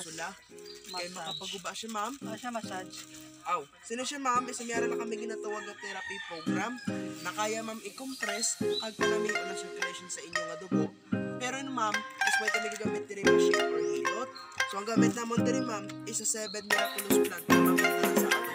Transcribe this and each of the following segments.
sula. Kay makapaguba siya, ma'am. Ano siya massage? Aw, sino siya ma'am, isamyara na kami ginatawag na therapy program na kaya ma'am i-compress kag panami ang circulation sa inyong adobo. Pero yun ma'am, is pwede na gagamit diri machine or hilot. So ang gamit namon diri ma'am is a 7 miraculous plant na ma'am sa atin.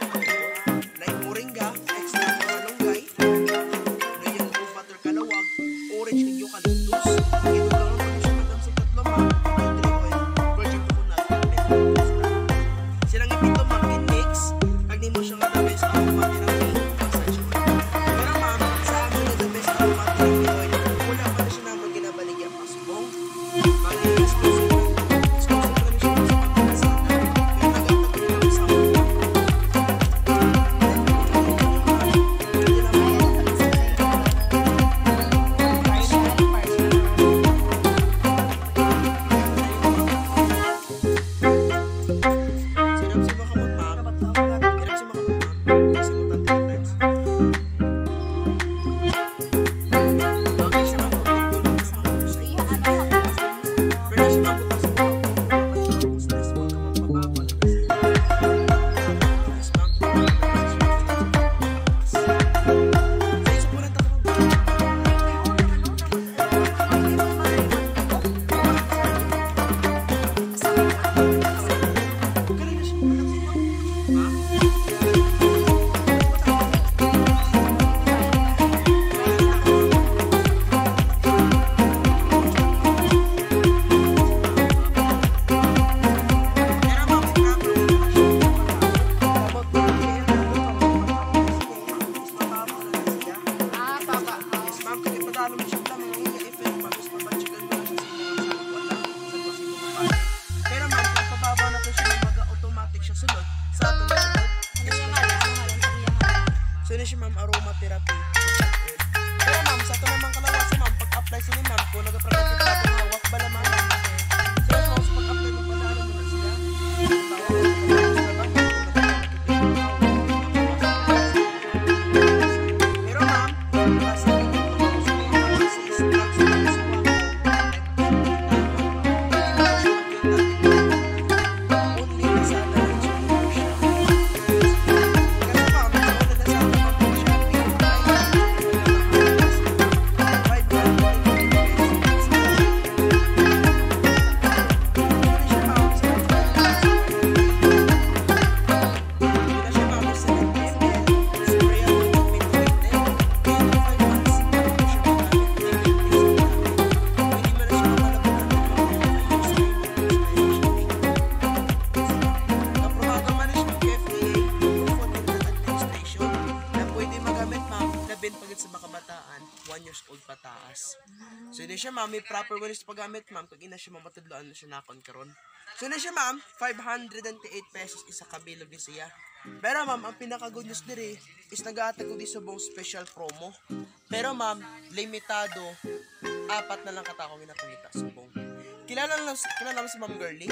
taas. So, ini siya, ma'am. May proper walis paggamit, ma'am. Kag ina siya, mamatudloan na siya nakon karon. So, ini siya, ma'am. 508 pesos isa kabilog ni siya. Pero, ma'am, ang pinaka-good news diri is nag-aatag ko di subong special promo. Pero, ma'am, limitado. Apat na lang katakong inakita subong. Kilala lang, kilala mo si Ma'am Girlie?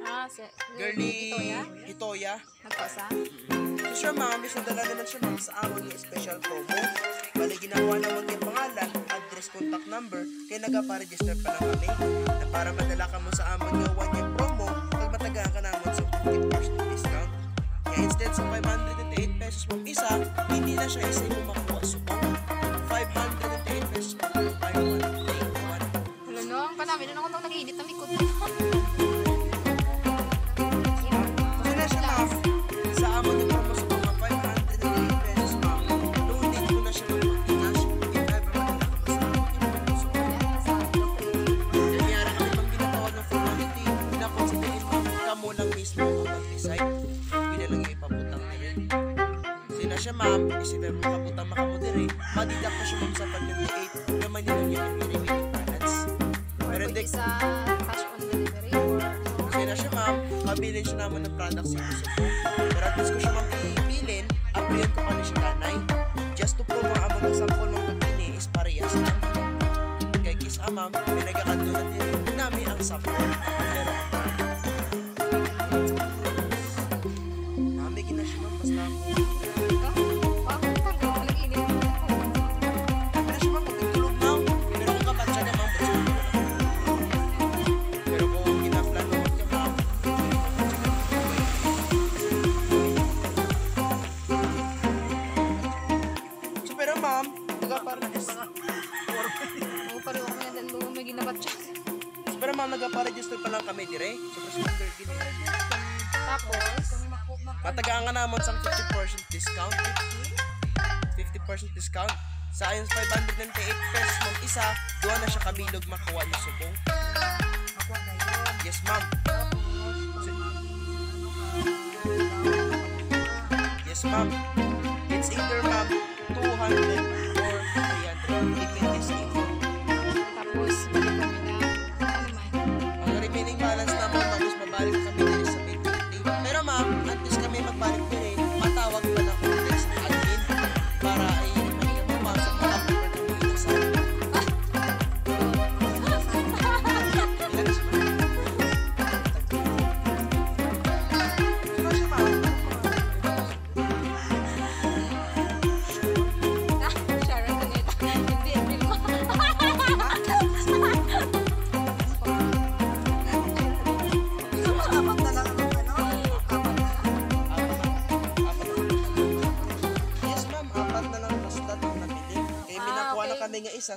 Ah, si Girlie Itoya. Itoya. Nagpasa? Mm -hmm. Sir Ma'am is nadala naman Sir Ma'am sa amon yung special promo. Bali ginawa naman yung pangalan, address, contact number, kaya nagpa-register pa lang kami na para madala ka mo sa amon yung one year promo pag matagahan ka naman sa 50% discount. Kaya instead sa 508 pesos mo isa, hindi na siya isa yung makuha support. Makaputa, makaputa, makaputa, makaputa, makaputa, makaputa, makaputa, makaputa, makaputa, ka naman sa 50% discount. 50, 50% discount. Sa ayon 598 pesos mong isa, doon na siya kabilog makuha niya subong. Yes, ma'am. Yes, ma'am. It's either, ma'am, 200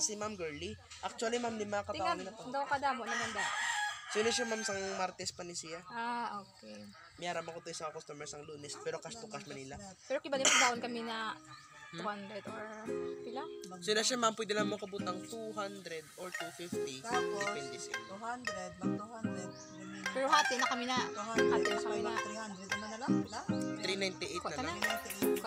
si Ma'am Girly. Actually, Ma'am, lima ka taon Tingnan, na to. daw kadamo naman da. Sino siya, Ma'am, sang Martes pa ni siya? Ah, okay. Miyaram ako to sa customer sang Lunes, pero cash to cash Manila. Pero kiba din daon kami na 200 or pila? Sino siya, Ma'am, pwede lang mo kabutang 200 or 250. Tapos, Depende siya. 200, mag 200, lumina. Pero hati na kami na. Hati na kami na. 300, ano na lang, 398 na lang. 398.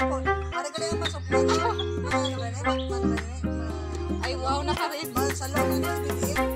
Ay, wow, nakarin. Mahal sa lang, ano,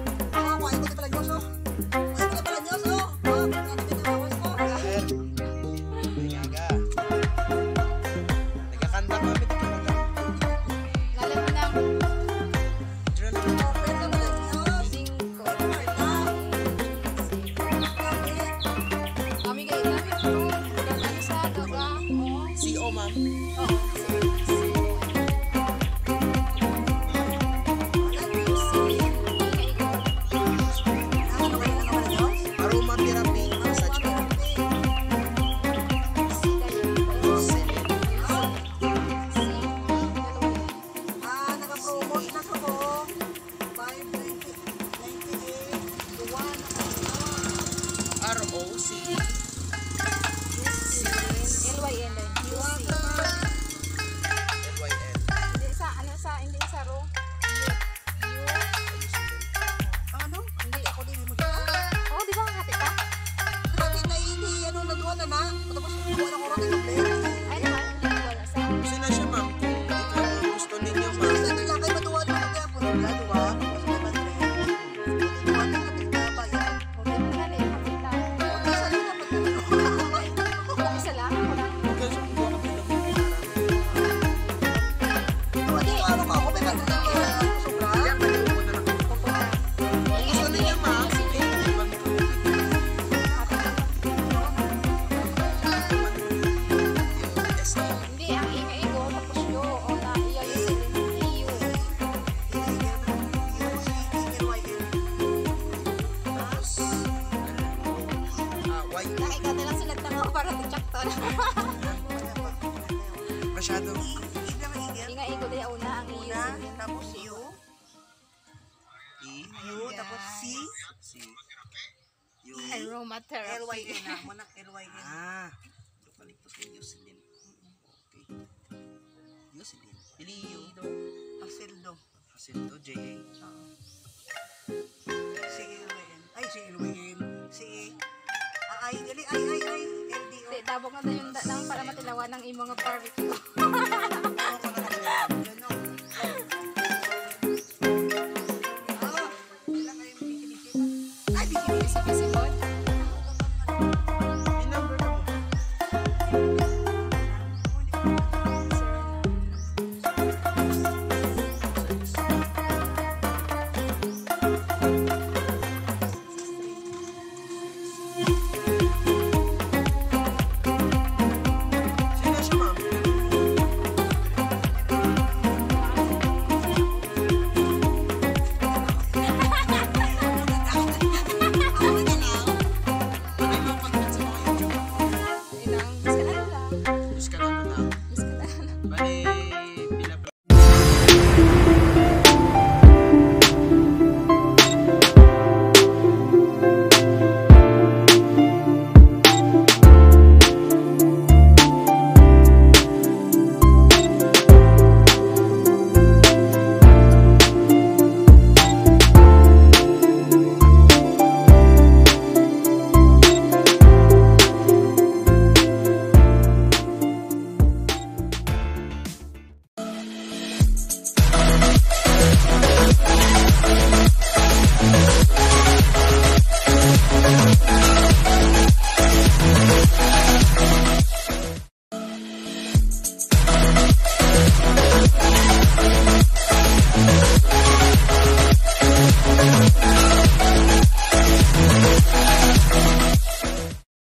Nagkanta ko para sa Jackson. Masyado. Inga igo dahil una ang iyo. Una, tapos iyo. U, tapos C. C. U. Aromatherapy. LYD na. Muna, LYD na. Ah. Ito palipot yung Yoselin. Okay. Yoselin. Bili yun. Hasildo. Hasildo, J.A. Ah. Si Ilwin. Ay, si Ilwin. Si Ilwin ay dili ay ay ay LDO. Di dabog na yung dalang para matilawan ang imo nga barbecue.